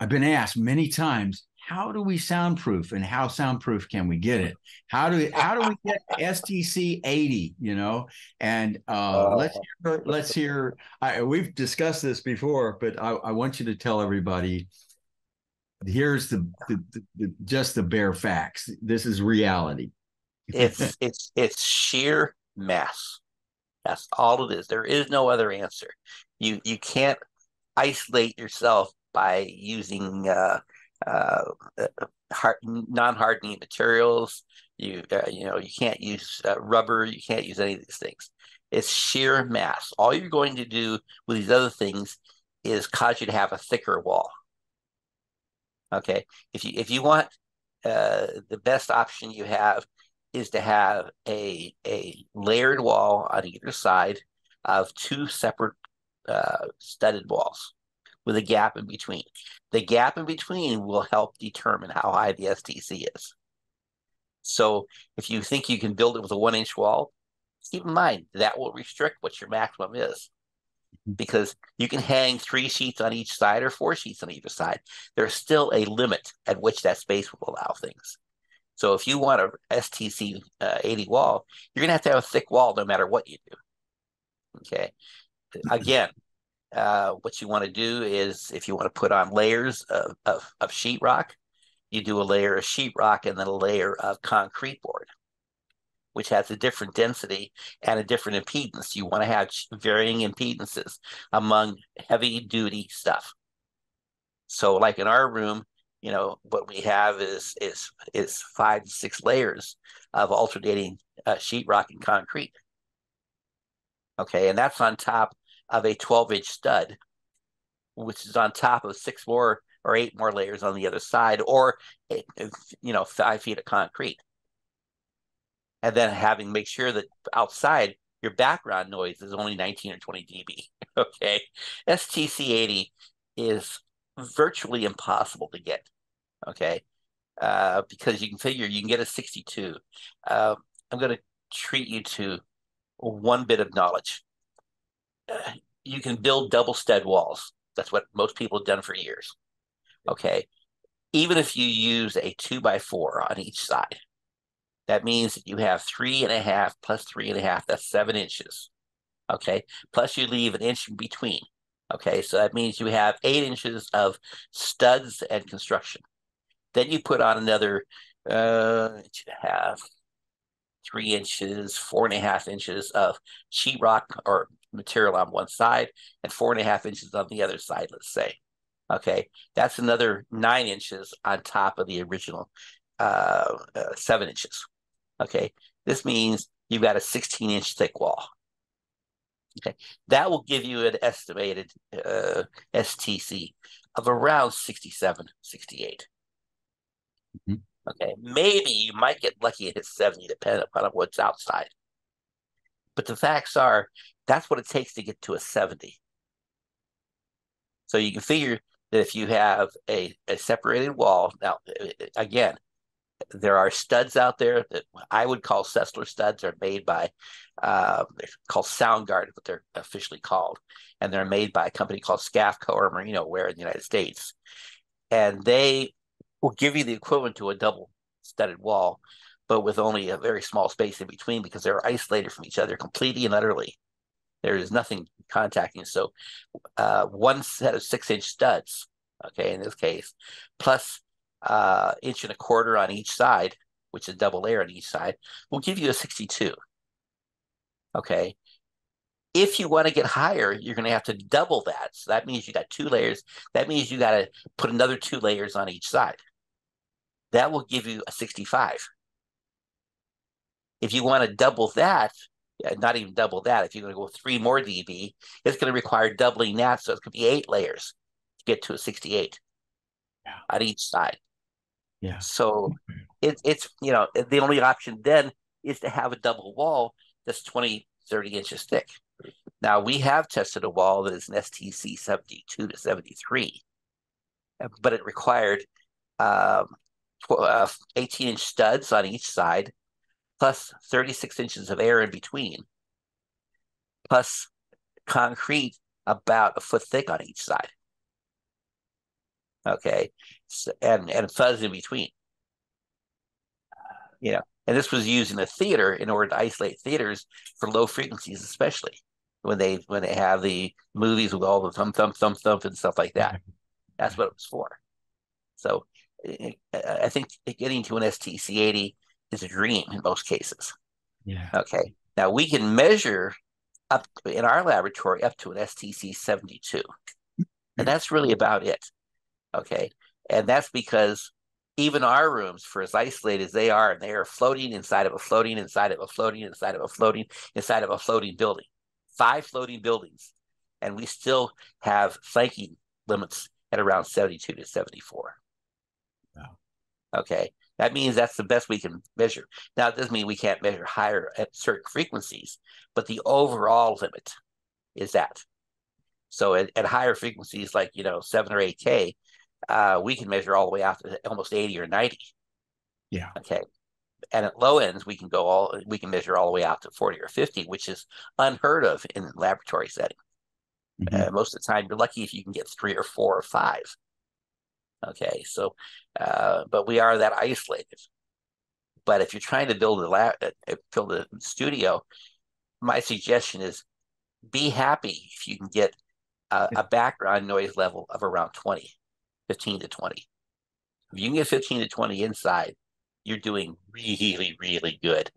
I've been asked many times, how do we soundproof and how soundproof can we get it? How do we, how do we get STC 80, you know? And uh, let's hear, let's hear, I, we've discussed this before, but I, I want you to tell everybody here's the, the, the, the just the bare facts. This is reality. it's it's it's sheer mass. That's all it is. There is no other answer. You you can't isolate yourself by using uh, uh, hard, non-hardening materials. You uh, you know you can't use uh, rubber. You can't use any of these things. It's sheer mass. All you're going to do with these other things is cause you to have a thicker wall. Okay, if you if you want uh, the best option you have is to have a a layered wall on either side of two separate uh, studded walls with a gap in between. The gap in between will help determine how high the STC is. So if you think you can build it with a one inch wall, keep in mind that will restrict what your maximum is because you can hang three sheets on each side or four sheets on either side. There's still a limit at which that space will allow things. So if you want a STC uh, 80 wall, you're going to have to have a thick wall no matter what you do. Okay. Again, uh, what you want to do is if you want to put on layers of, of, of sheetrock, you do a layer of sheetrock and then a layer of concrete board which has a different density and a different impedance. You want to have varying impedances among heavy duty stuff. So like in our room, you know, what we have is is is five to six layers of alternating uh, sheetrock and concrete. Okay, and that's on top of a 12 inch stud, which is on top of six more or eight more layers on the other side, or you know, five feet of concrete and then having make sure that outside your background noise is only 19 or 20 dB. Okay. STC80 is virtually impossible to get. Okay. Uh, because you can figure you can get a 62. Uh, I'm going to treat you to one bit of knowledge. You can build double stud walls. That's what most people have done for years. Okay. Even if you use a two by four on each side, that means that you have three and a half plus three and a half. That's seven inches. Okay. Plus you leave an inch in between. Okay. So that means you have eight inches of studs and construction. Then you put on another uh, inch and a half, three inches, four and a half inches of sheetrock or material on one side and four and a half inches on the other side, let's say. Okay, that's another nine inches on top of the original uh, uh, seven inches. Okay, this means you've got a 16 inch thick wall. Okay, that will give you an estimated uh, STC of around 67, 68. Mm-hmm. Okay, maybe you might get lucky and hit 70 depending upon what's outside. But the facts are that's what it takes to get to a 70. So you can figure that if you have a, a separated wall, now again, there are studs out there that I would call Sessler studs. Are made by uh, they're called Soundguard, what they're officially called, and they're made by a company called Scafco or MarinoWARE in the United States, and they will give you the equivalent to a double studded wall, but with only a very small space in between because they're isolated from each other completely and utterly. There is nothing contacting. So, uh, one set of six inch studs, okay, in this case, plus uh, inch and a quarter on each side, which is double layer on each side, will give you a 62. Okay. If you want to get higher, you're going to have to double that. So that means you got two layers. That means you got to put another two layers on each side. That will give you a 65. If you want to double that, not even double that, if you're going to go three more dB, it's going to require doubling that. So it could be eight layers to get to a 68 yeah. on each side. Yeah. So it, it's, you know, the only option then is to have a double wall that's 20, 30 inches thick. Now, we have tested a wall that is an STC 72 to 73, but it required um, uh, 18 inch studs on each side, plus 36 inches of air in between, plus concrete about a foot thick on each side. Okay, so, and and fuzz in between. You know, and this was used in the theater in order to isolate theaters for low frequencies, especially when they when they have the movies with all the thump thump thump thump and stuff like that. That's what it was for. So eh, eh, I think getting to an STC80 is a dream in most cases. Yeah. Okay. Now we can measure up in our laboratory up to an STC 72. And that's really about it. Okay. And that's because even our rooms, for as isolated as they are, they are floating inside of a floating, inside of a floating, inside of a floating, inside of a floating building. Five floating buildings. And we still have flanking limits at around 72 to 74. Wow. Okay. That means that's the best we can measure. Now, it doesn't mean we can't measure higher at certain frequencies, but the overall limit is that. So at, at higher frequencies, like, you know, seven or 8K, uh, we can measure all the way out to almost 80 or 90. Yeah. Okay. And at low ends, we can go all, we can measure all the way out to 40 or 50, which is unheard of in laboratory setting. Mm-hmm. Uh, most of the time, you're lucky if you can get three or four or five. Okay, so, uh, but we are that isolated. But if you're trying to build a lab, uh, build a studio, my suggestion is be happy if you can get a, a, background noise level of around 20, 15 to 20. If you can get 15 to 20 inside, you're doing really, really good.